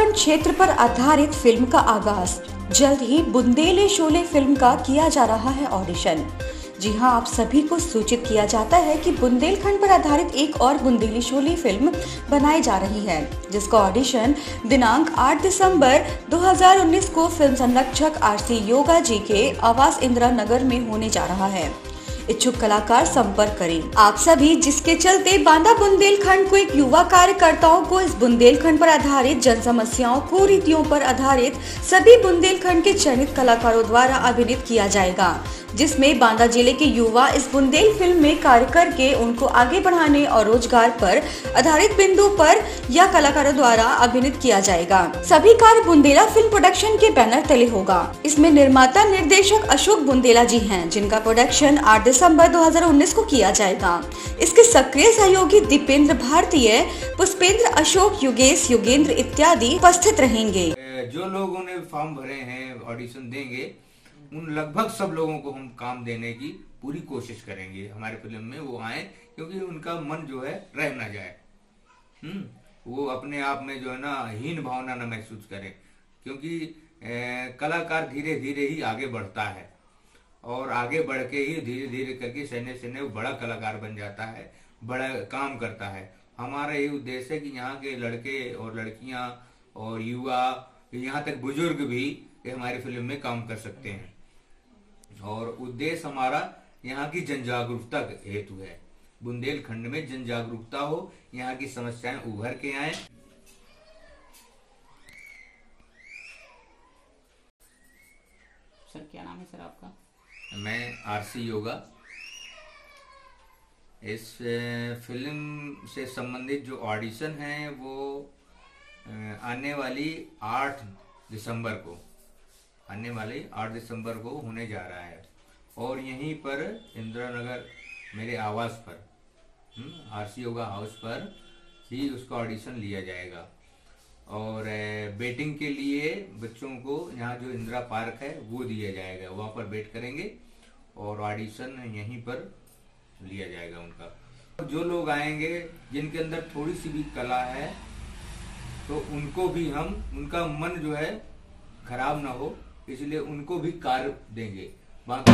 बुंदेलखंड क्षेत्र पर आधारित फ़िल्म का आगाज़। जल्द ही बुंदेले शोले फ़िल्म का किया जा रहा है ऑडिशन जी हाँ, आप सभी को सूचित किया जाता है कि बुंदेलखंड पर आधारित एक और बुंदेली शोले फ़िल्म बनाई जा रही है, जिसका ऑडिशन दिनांक 8 दिसंबर 2019 को फ़िल्म संरक्षक आरसी योगा जी के आवास इंदिरा नगर में होने जा रहा है। इच्छुक कलाकार संपर्क करें। आप सभी, जिसके चलते बांदा बुंदेलखंड को एक युवा कार्यकर्ताओं को इस बुंदेलखंड पर आधारित जन समस्याओं को रीतियों पर आधारित सभी बुंदेलखंड के चयनित कलाकारों द्वारा अभिनीत किया जाएगा, जिसमें बांदा ज़िले के युवा इस बुंदेल फ़िल्म में कार्य करके उनको आगे बढ़ाने और रोज़गार पर आधारित बिंदु पर या कलाकारों द्वारा अभिनीत किया जाएगा। सभी कार्य बुंदेला फ़िल्म प्रोडक्शन के बैनर तले होगा। इसमें निर्माता, निर्देशक अशोक बुंदेला जी हैं, जिनका प्रोडक्शन 8 दिसंबर 2019 को किया जाएगा। इसके सक्रिय सहयोगी दीपेंद्र भारतीय पुष्पेंद्र अशोक युगेश युगेंद्र इत्यादि उपस्थित रहेंगे। जो लोग ने फॉर्म भरे हैं ऑडिशन देंगे उन लगभग सब लोगों को हम काम देने की पूरी कोशिश करेंगे। हमारे फ़िल्म में वो आए क्योंकि उनका मन जो है रह ना जाए। हम्म वो अपने आप में जो है ना हीन भावना न महसूस करें क्योंकि ए, कलाकार धीरे धीरे ही आगे बढ़ता है। और आगे बढ़ के ही धीरे धीरे करके सहने सहने बड़ा कलाकार बन जाता है, बड़ा काम करता है। हमारा ये उद्देश्य है कि यहाँ के लड़के और लड़कियाँ और युवा, यहाँ तक बुज़ुर्ग भी हमारी फ़िल्म में काम कर सकते हैं। और उद्देश्य हमारा यहाँ की जन जागरूकता हेतु है। बुंदेलखंड में जन जागरूकता हो, यहाँ की समस्याएँ उभर के आए। सर, क्या नाम है सर आपका? मैं आरसी योगा इस फ़िल्म से संबंधित जो ऑडिशन है वो आने वाली आठ दिसंबर को, आने वाले आठ दिसंबर को होने जा रहा है। और यहीं पर इंदिरा नगर मेरे आवास पर आरसी योगा हाउस पर ही उसका ऑडिशन लिया जाएगा। और बेटिंग के लिए बच्चों को यहाँ जो इंदिरा पार्क है, वो दिया जाएगा। वहाँ पर बेट करेंगे और ऑडिशन यहीं पर लिया जाएगा उनका। जो लोग आएँगे, जिनके अंदर थोड़ी सी भी कला है तो उनको भी हम, उनका मन जो है, खराब ना हो, इसलिए उनको भी कार्य देंगे। बाकी